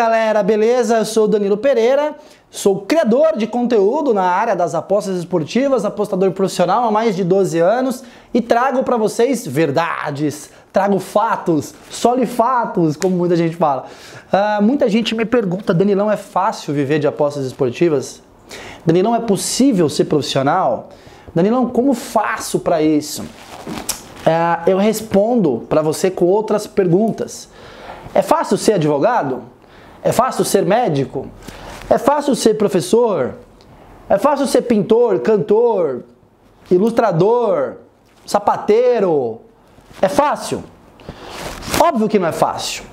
galera, beleza? Eu sou Danilo Pereira, sou criador de conteúdo na área das apostas esportivas, apostador profissional há mais de 12 anos e trago para vocês verdades, trago fatos, solifatos, como muita gente fala. Uh, muita gente me pergunta, Danilão, é fácil viver de apostas esportivas? Danilão, é possível ser profissional? Danilão, como faço para isso? Uh, eu respondo para você com outras perguntas. É fácil ser advogado? É fácil ser médico? É fácil ser professor? É fácil ser pintor, cantor, ilustrador, sapateiro? É fácil? Óbvio que não é fácil.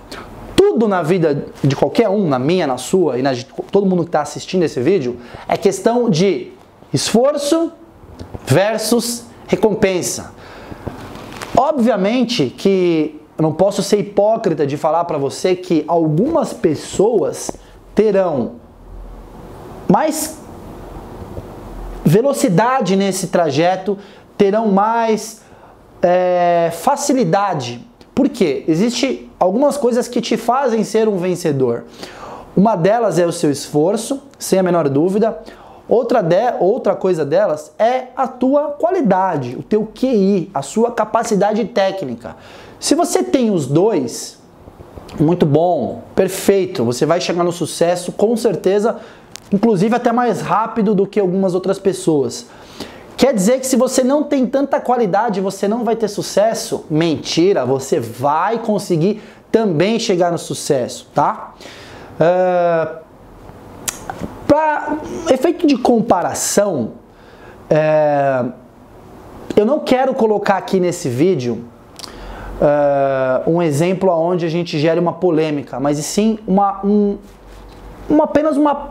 Tudo na vida de qualquer um, na minha, na sua e na de todo mundo que está assistindo esse vídeo, é questão de esforço versus recompensa. Obviamente que eu não posso ser hipócrita de falar para você que algumas pessoas terão mais velocidade nesse trajeto, terão mais é, facilidade. Por quê? Existem algumas coisas que te fazem ser um vencedor. Uma delas é o seu esforço, sem a menor dúvida. Outra, de, outra coisa delas é a tua qualidade, o teu QI, a sua capacidade técnica. Se você tem os dois, muito bom, perfeito, você vai chegar no sucesso com certeza, inclusive até mais rápido do que algumas outras pessoas. Quer dizer que se você não tem tanta qualidade, você não vai ter sucesso? Mentira, você vai conseguir também chegar no sucesso, tá? Uh, ah, Para efeito de comparação, é, eu não quero colocar aqui nesse vídeo uh, um exemplo onde a gente gere uma polêmica, mas sim uma, um, uma apenas uma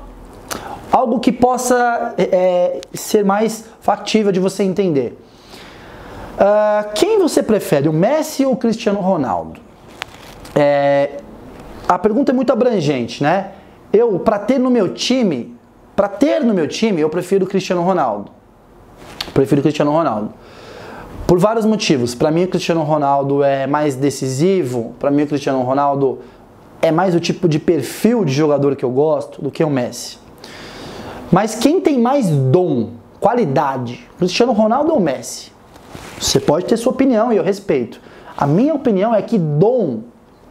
algo que possa é, ser mais factível de você entender. Uh, quem você prefere, o Messi ou o Cristiano Ronaldo? É, a pergunta é muito abrangente, né? Eu, para ter no meu time, para ter no meu time, eu prefiro o Cristiano Ronaldo. Prefiro o Cristiano Ronaldo. Por vários motivos. Para mim, o Cristiano Ronaldo é mais decisivo. Para mim, o Cristiano Ronaldo é mais o tipo de perfil de jogador que eu gosto do que o Messi. Mas quem tem mais dom, qualidade, Cristiano Ronaldo ou Messi? Você pode ter sua opinião e eu respeito. A minha opinião é que dom,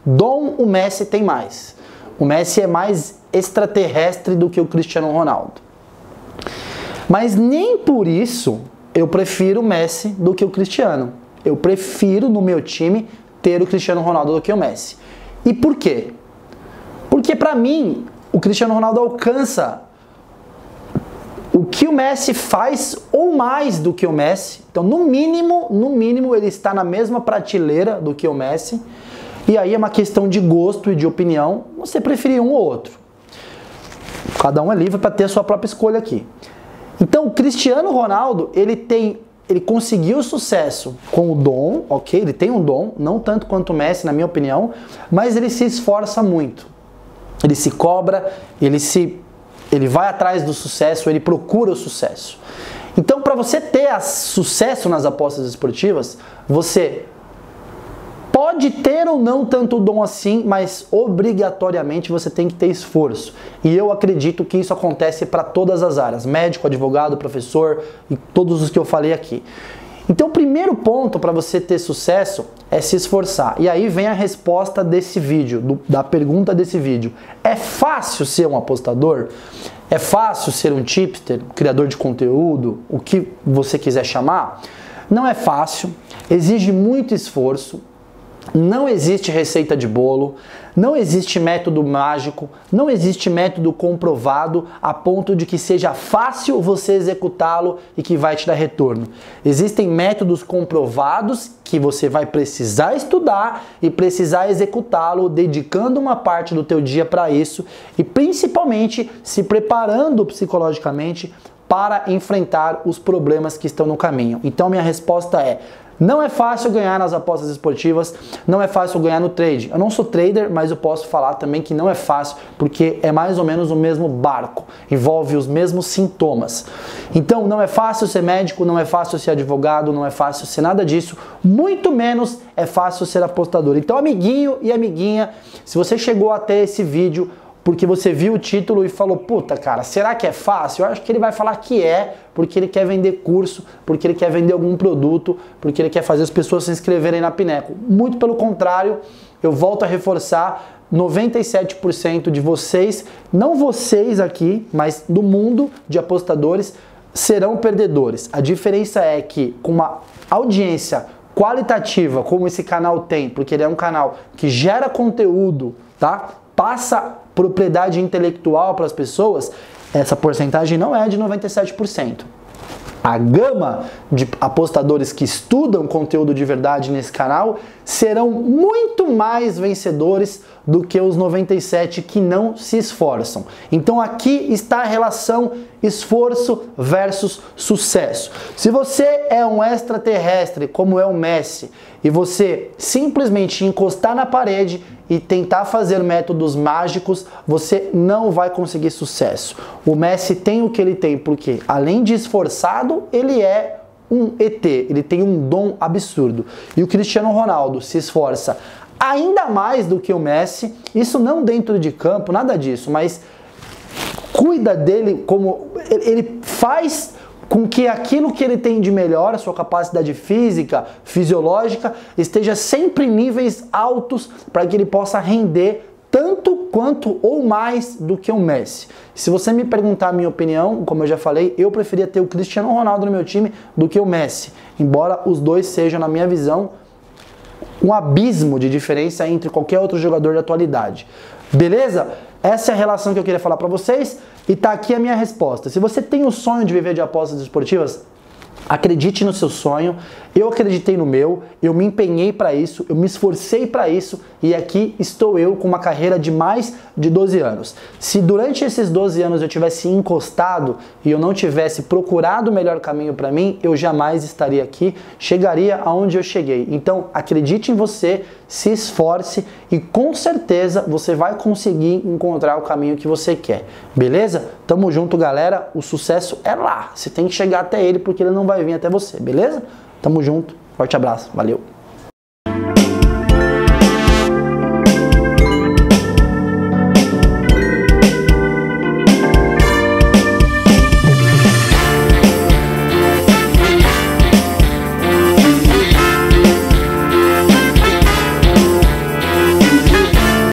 dom o Messi tem mais. O Messi é mais extraterrestre do que o Cristiano Ronaldo. Mas nem por isso eu prefiro o Messi do que o Cristiano. Eu prefiro no meu time ter o Cristiano Ronaldo do que o Messi. E por quê? Porque para mim, o Cristiano Ronaldo alcança o que o Messi faz ou mais do que o Messi. Então, no mínimo, no mínimo ele está na mesma prateleira do que o Messi. E aí é uma questão de gosto e de opinião. Você preferir um ou outro. Cada um é livre para ter a sua própria escolha aqui. Então, o Cristiano Ronaldo, ele tem ele conseguiu sucesso com o dom, ok? Ele tem um dom, não tanto quanto o Messi, na minha opinião, mas ele se esforça muito. Ele se cobra, ele se ele vai atrás do sucesso, ele procura o sucesso. Então, para você ter sucesso nas apostas esportivas, você pode ter ou não tanto dom assim, mas obrigatoriamente você tem que ter esforço. E eu acredito que isso acontece para todas as áreas: médico, advogado, professor e todos os que eu falei aqui. Então, o primeiro ponto para você ter sucesso é se esforçar. E aí vem a resposta desse vídeo, do, da pergunta desse vídeo. É fácil ser um apostador? É fácil ser um tipster, criador de conteúdo, o que você quiser chamar? Não é fácil, exige muito esforço, não existe receita de bolo, não existe método mágico, não existe método comprovado a ponto de que seja fácil você executá-lo e que vai te dar retorno. Existem métodos comprovados que você vai precisar estudar e precisar executá-lo, dedicando uma parte do teu dia para isso e principalmente se preparando psicologicamente para enfrentar os problemas que estão no caminho. Então minha resposta é: não é fácil ganhar nas apostas esportivas, não é fácil ganhar no trade. Eu não sou trader, mas eu posso falar também que não é fácil, porque é mais ou menos o mesmo barco, envolve os mesmos sintomas. Então, não é fácil ser médico, não é fácil ser advogado, não é fácil ser nada disso, muito menos é fácil ser apostador. Então, amiguinho e amiguinha, se você chegou até esse vídeo, porque você viu o título e falou: puta, cara, será que é fácil? Eu acho que ele vai falar que é, porque ele quer vender curso, porque ele quer vender algum produto, porque ele quer fazer as pessoas se inscreverem na Pineco. Muito pelo contrário, eu volto a reforçar. 97% de vocês, não vocês aqui, mas do mundo de apostadores, serão perdedores. A diferença é que com uma audiência qualitativa, como esse canal tem, porque ele é um canal que gera conteúdo, tá? Passa propriedade intelectual para as pessoas, essa porcentagem não é de 97%. A gama de apostadores que estudam conteúdo de verdade nesse canal serão muito mais vencedores do que os 97 que não se esforçam. Então aqui está a relação esforço versus sucesso. Se você é um extraterrestre, como é o Messi, e você simplesmente encostar na parede e tentar fazer métodos mágicos, você não vai conseguir sucesso. O Messi tem o que ele tem porque além de esforçado, ele é um ET, ele tem um dom absurdo. E o Cristiano Ronaldo se esforça ainda mais do que o Messi, isso não dentro de campo, nada disso, mas cuida dele como ele faz com que aquilo que ele tem de melhor, a sua capacidade física, fisiológica, esteja sempre em níveis altos para que ele possa render tanto quanto ou mais do que o Messi. Se você me perguntar a minha opinião, como eu já falei, eu preferia ter o Cristiano Ronaldo no meu time do que o Messi, embora os dois sejam, na minha visão, um abismo de diferença entre qualquer outro jogador da atualidade. Beleza? Essa é a relação que eu queria falar para vocês e tá aqui a minha resposta. Se você tem o sonho de viver de apostas esportivas, Acredite no seu sonho. Eu acreditei no meu, eu me empenhei para isso, eu me esforcei para isso e aqui estou eu com uma carreira de mais de 12 anos. Se durante esses 12 anos eu tivesse encostado e eu não tivesse procurado o melhor caminho para mim, eu jamais estaria aqui, chegaria aonde eu cheguei. Então, acredite em você, se esforce e com certeza você vai conseguir encontrar o caminho que você quer. Beleza? Tamo junto, galera. O sucesso é lá. Você tem que chegar até ele porque ele não vai vir até você, beleza? Tamo junto. Forte abraço. Valeu.